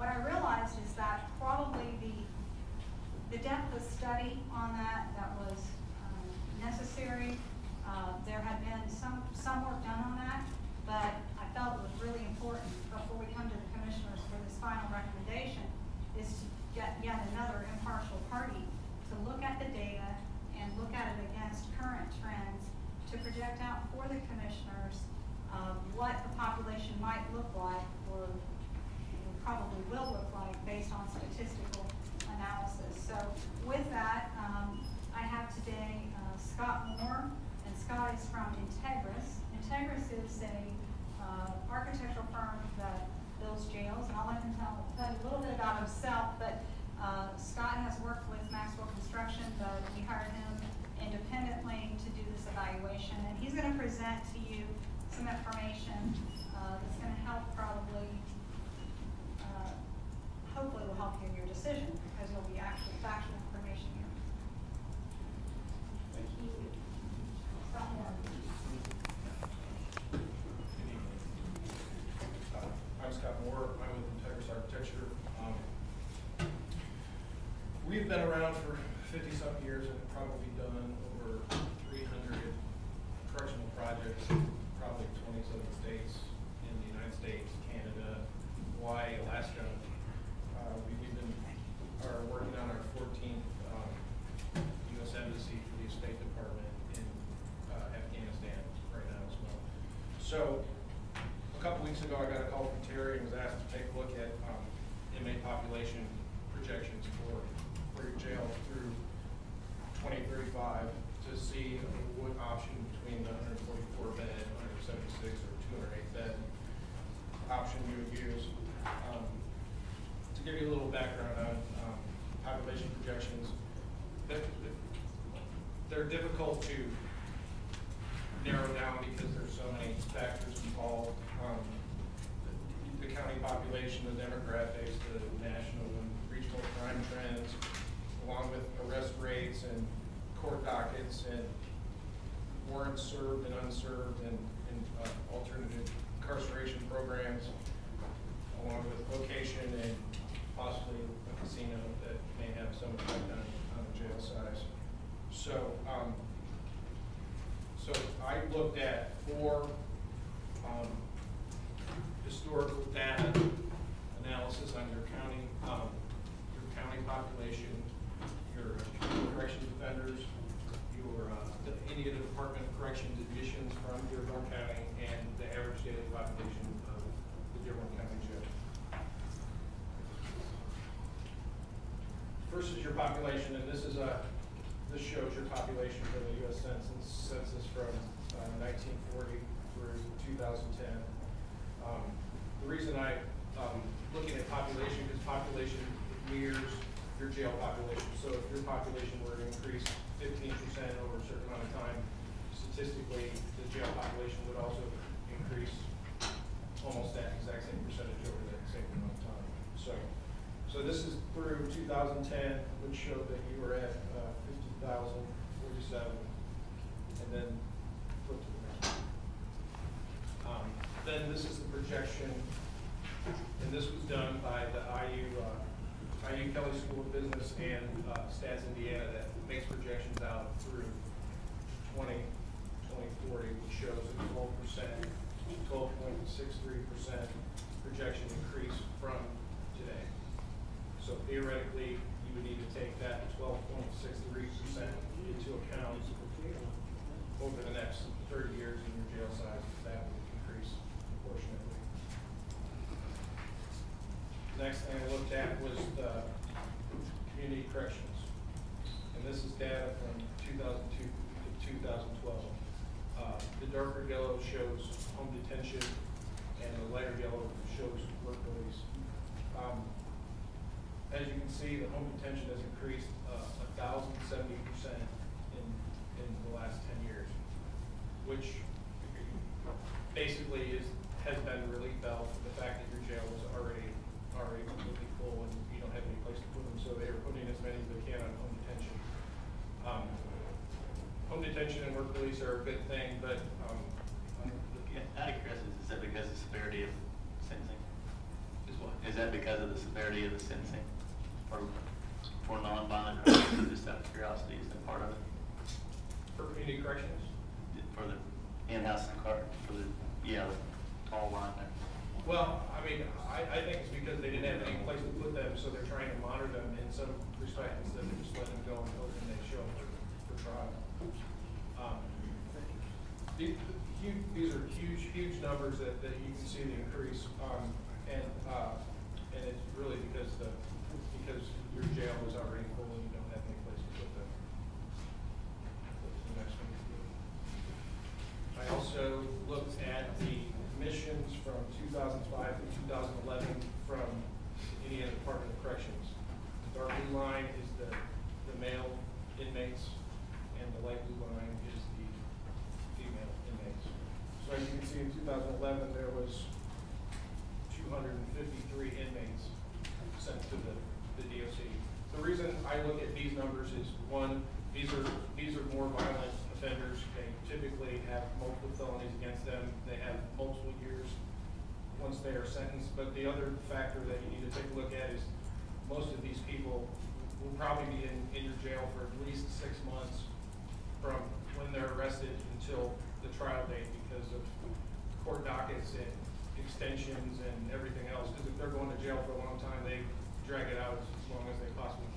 what I realized is that probably the, the depth of study on that, that was um, necessary. Uh, There had been some, some work done on that, but I felt it was really important before we come to the commissioners for this final recommendation, is to get yet another impartial party to look at the data and look at it against current trends to project out for the commissioners uh, what the population might look like will look like based on statistical analysis. So with that, um, I have today uh, Scott Moore, and Scott is from Integrus. Integrus is a uh, architectural firm that builds jails, and I'll let him tell, tell a little bit about himself, but uh, Scott has worked with Maxwell Construction, but we hired him independently to do this evaluation, and he's gonna present to you some information uh, that's gonna help probably uh, hopefully will help you in your decision, because there'll be actual factual information here. Thank you. Scott Moore. I'm Scott Moore, I'm with Integrus Architecture. Um, We've been around for fifty-something years and probably done over three hundred correctional projects, in probably twenty-seven states in the United States, Canada, Hawaii, Alaska. Uh, we- We've been, are working on our fourteenth um, US Embassy for the State Department in uh, Afghanistan right now as well. So, a couple weeks ago, I got a call from Terry and was asked to take a look at um, inmate population projections for, for your jail through twenty thirty-five to see what option between the hundred and forty-four bed, hundred and seventy-six, or two hundred and eight bed option you would use. Um, To give you a little background on um, population projections, they're, they're difficult to narrow down because there's so many factors involved. Um, The the county population, the demographics, the national and regional crime trends, along with arrest rates and court dockets and warrants served and unserved and, and uh, alternative incarceration programs, along with location and possibly a casino that may have some effect on, on the jail size. So, um, so I looked at four, um, historical data analysis on your county, um, your county population, your corrections offenders, your, uh, the Indiana Department of Corrections admissions from Dearborn County, and the average daily population of the Dearborn County jail. First is your population, and this is a, this shows your population for the US Census, census from uh, nineteen forty through two thousand ten. Um, The reason I, um, looking at population, because population mirrors your jail population. So if your population were to increase fifteen percent over a certain amount of time, statistically, the jail population would also increase almost that exact same percentage over that same amount of time. So, so this is through two thousand ten, which showed that you were at uh, fifty thousand forty-seven. And then, flip to the next one. Um, Then this is the projection, and this was done by the IU, uh, IU Kelley School of Business and uh, Stats Indiana that makes projections out through 20, 2040, which shows a twelve percent, twelve point six three percent projection increase from today. So theoretically, you would need to take that twelve point six three percent into account over the next thirty years in your jail size, that would increase proportionately. Next thing I looked at was the community corrections. And this is data from two thousand two to two thousand twelve. Uh, the darker yellow shows home detention, and the lighter yellow shows work release. Um, as you can see, the home detention has increased uh, a thousand seventy percent in, in the last ten years, which basically is, has been relief valve for the fact that your jail was already, already completely full and you don't have any place to put them, so they are putting as many as they can on home detention. Um, Home detention and are a good thing, but, um, Out of curiosity, is that because of the severity of sentencing? is what? Is Is that because of the severity of the sentencing for, for non-violent crimes? Just out of curiosity, is that part of it? For community corrections? For the in-house car, for the, yeah, the tall line there? Well, I mean, I, I think it's because they didn't have any place to put them, so they're trying to monitor them in some respect instead of just letting them go and hoping they show up for, for trial. These, are huge, huge numbers that, that you can see the increase, um, and, uh, and it's really because the, because your jail is already full and you don't have any place to put them. I also looked at the admissions from two thousand five to two thousand eleven from Indiana Department of Corrections. The dark blue line is the, the male inmates, and the light blue line is So as you can see, in two thousand eleven, there was two hundred and fifty-three inmates sent to the, the DOC. The reason I look at these numbers is, one, these are, these are more violent offenders. They typically have multiple felonies against them. They have multiple years once they are sentenced. But the other factor that you need to take a look at is, most of these people will probably be in, in your jail for at least six months from when they're arrested until the trial date because of court dockets and extensions and everything else. Because if they're going to jail for a long time, they drag it out as long as they possibly